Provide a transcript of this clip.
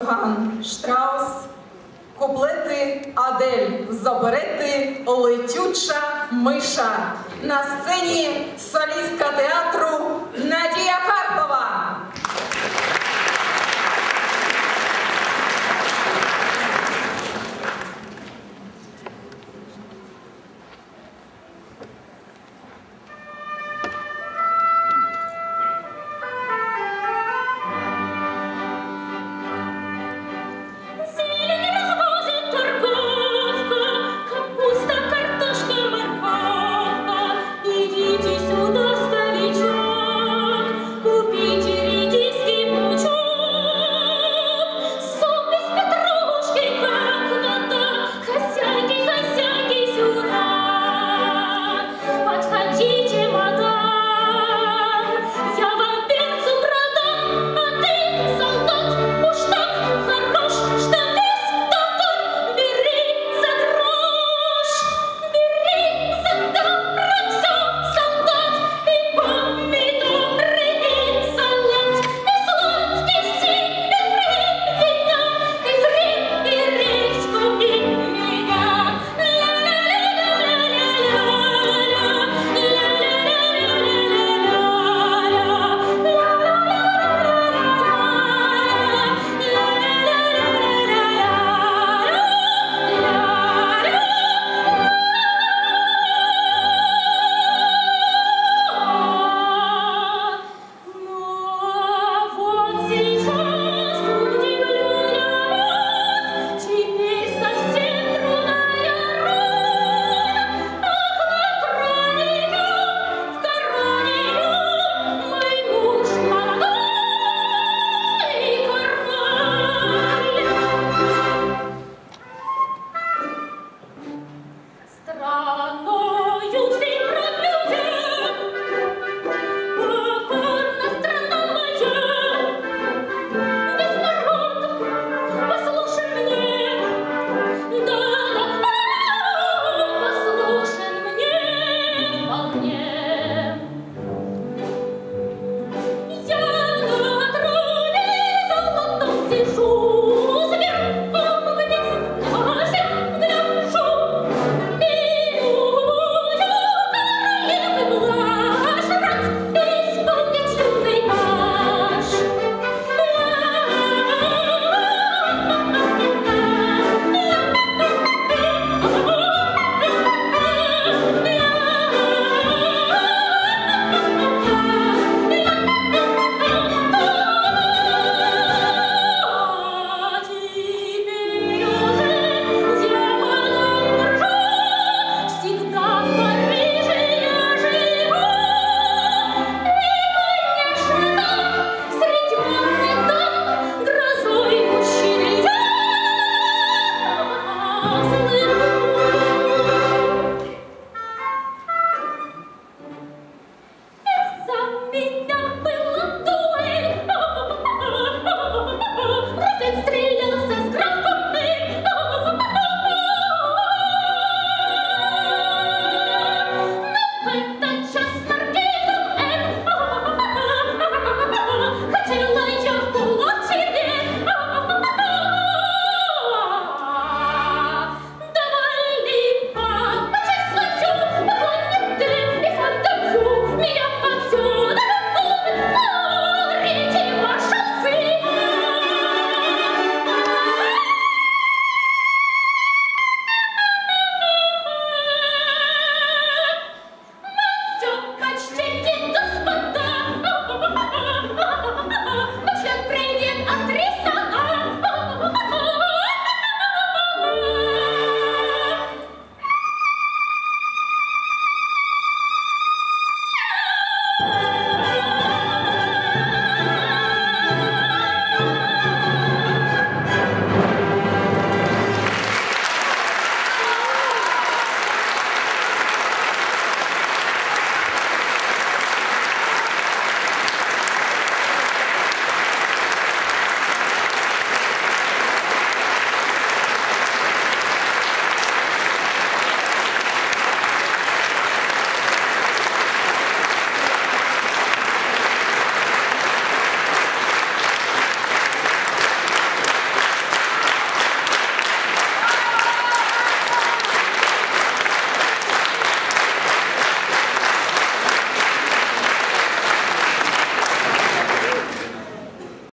Ган Штраус, куплети Адель Заберети Летюча миша. На сцені солістка театру